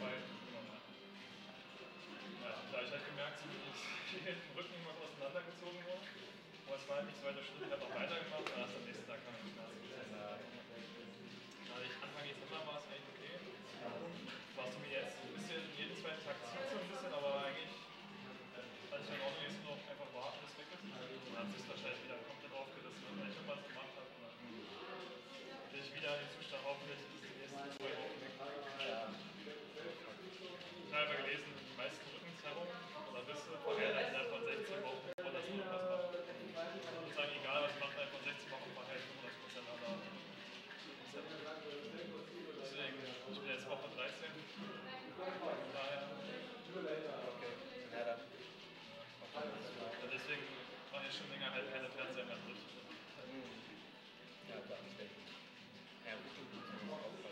weil ja, da ich halt gemerkt, so wie ich den Rücken immer auseinandergezogen wurde. Aber es war halt nicht so, der Schritt hat noch weitergemacht, erst am nächsten Tag kam ich Ich einfach gelesen, die meisten Rückenzerrungen oder Risse verheilen innerhalb von 16 Wochen, bevor das irgendwas macht. Und sagen, egal was macht, innerhalb von 16 Wochen verheilt 100% aller Deswegen, ich bin jetzt Woche 13. Von daher. Okay. Ja, dann. Deswegen mache ich schon länger halt keine Fernseher mehr mit. Ja, das denke ich. Ja, gut,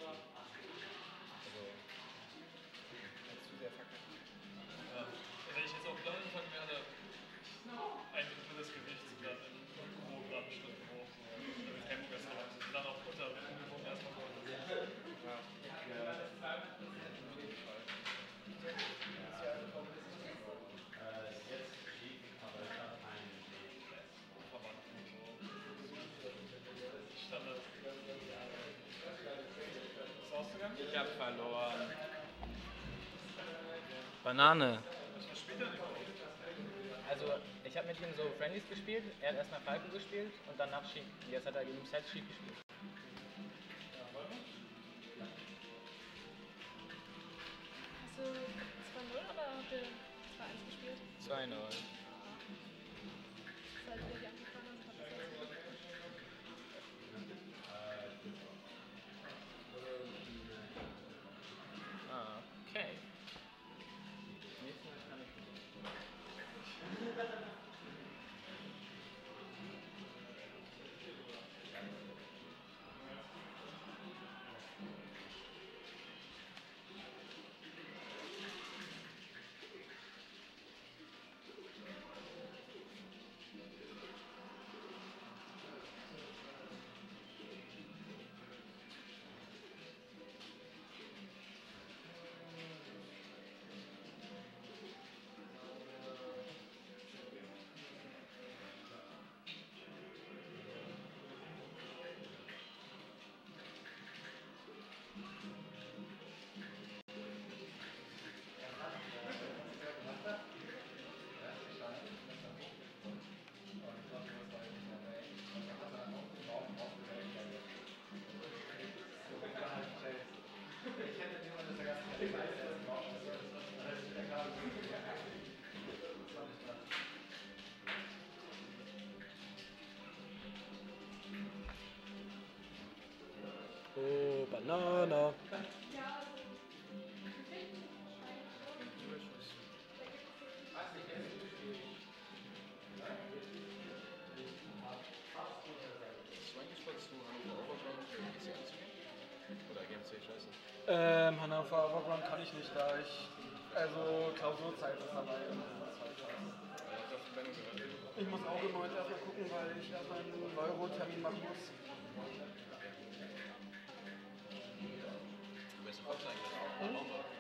Ist ausgegangen? Ich hab verloren. Banane. Er? Also, ich habe mit ihm so Friendlies gespielt. Er hat erstmal Falco gespielt und danach Sheep. Jetzt hat er gegen Set Sheep gespielt. Hast du 2-0 oder habt ihr 2-1 gespielt? 2-0. Anzugehen? Oder. Ähm, Hannover Overground kann ich nicht, da ich. Also, Klausurzeit ist dabei. ich muss auch immer heute erstmal gucken, weil ich erstmal einen Euro-Termin machen muss. Du